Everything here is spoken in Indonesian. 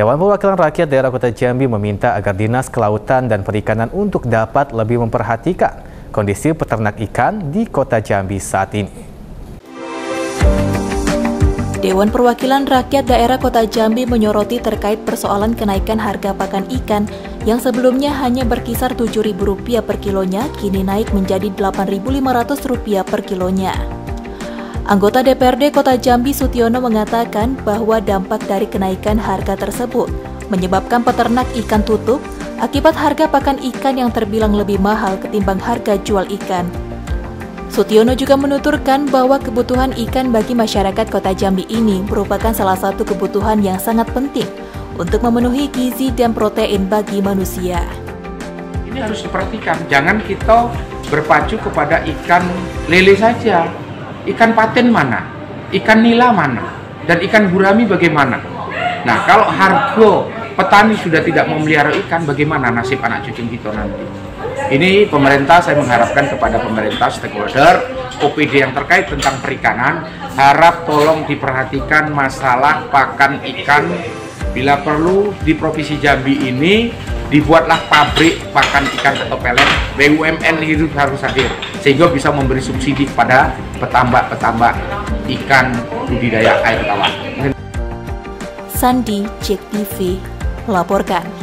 Dewan Perwakilan Rakyat Daerah Kota Jambi meminta agar Dinas Kelautan dan Perikanan untuk dapat lebih memperhatikan kondisi peternak ikan di Kota Jambi saat ini. Dewan Perwakilan Rakyat Daerah Kota Jambi menyoroti terkait persoalan kenaikan harga pakan ikan yang sebelumnya hanya berkisar Rp7.000 per kilonya, kini naik menjadi Rp8.500 per kilonya. Anggota DPRD Kota Jambi Sutiono mengatakan bahwa dampak dari kenaikan harga tersebut menyebabkan peternak ikan tutup akibat harga pakan ikan yang terbilang lebih mahal ketimbang harga jual ikan. Sutiono juga menuturkan bahwa kebutuhan ikan bagi masyarakat kota Jambi ini merupakan salah satu kebutuhan yang sangat penting untuk memenuhi gizi dan protein bagi manusia. Ini harus diperhatikan, jangan kita berpacu kepada ikan lele saja. Ikan paten mana? Ikan nila mana? Dan ikan gurami bagaimana? Nah, kalau harga petani sudah tidak memelihara ikan, bagaimana nasib anak cucu kita nanti? Ini pemerintah saya mengharapkan kepada pemerintah stakeholder OPD yang terkait tentang perikanan harap tolong diperhatikan masalah pakan ikan bila perlu di Provinsi Jambi ini dibuatlah pabrik pakan ikan atau pelet BUMN hidup harus hadir sehingga bisa memberi subsidi kepada petambak-petambak ikan budidaya air tawar. Sandi Cek TV melaporkan.